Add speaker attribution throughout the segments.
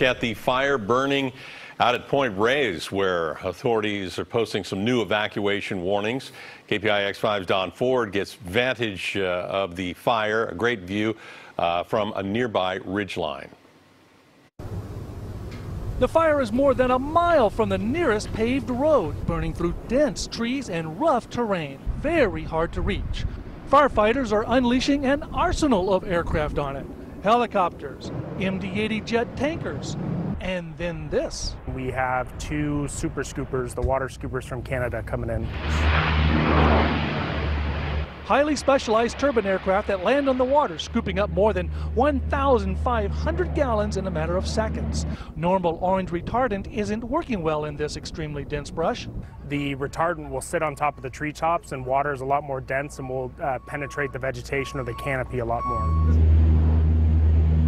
Speaker 1: At the fire burning out at Point Reyes, where authorities are posting some new evacuation warnings. KPIX 5's Don Ford gets vantage uh, of the fire, a great view uh, from a nearby ridgeline.
Speaker 2: The fire is more than a mile from the nearest paved road, burning through dense trees and rough terrain. Very hard to reach. Firefighters are unleashing an arsenal of aircraft on it helicopters, MD 80 jet tankers, and then this.
Speaker 3: We have two super scoopers, the water scoopers from Canada, coming in.
Speaker 2: Highly specialized turbine aircraft that land on the water, scooping up more than 1,500 gallons in a matter of seconds. Normal orange retardant isn't working well in this extremely dense brush.
Speaker 3: The retardant will sit on top of the treetops, and water is a lot more dense and will uh, penetrate the vegetation or the canopy a lot more.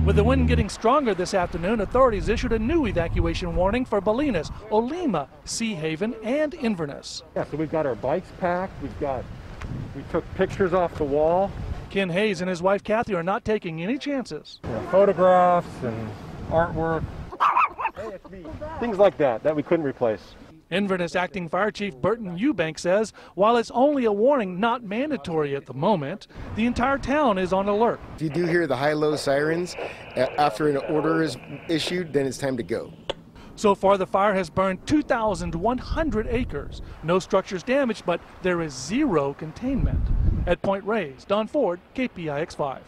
Speaker 2: With the wind getting stronger this afternoon, authorities issued a new evacuation warning for Bolinas, Olema, Seahaven, and Inverness.
Speaker 4: Yeah, so we've got our bikes packed. We've got, we took pictures off the wall.
Speaker 2: Ken Hayes and his wife Kathy are not taking any chances.
Speaker 4: You know, photographs and artwork, things like that that we couldn't replace.
Speaker 2: Inverness Acting Fire Chief Burton Eubank says while it's only a warning, not mandatory at the moment, the entire town is on alert.
Speaker 5: If you do hear the high-low sirens uh, after an order is issued, then it's time to go.
Speaker 2: So far, the fire has burned 2,100 acres. No structures damaged, but there is zero containment. At Point Reyes, Don Ford, KPIX 5.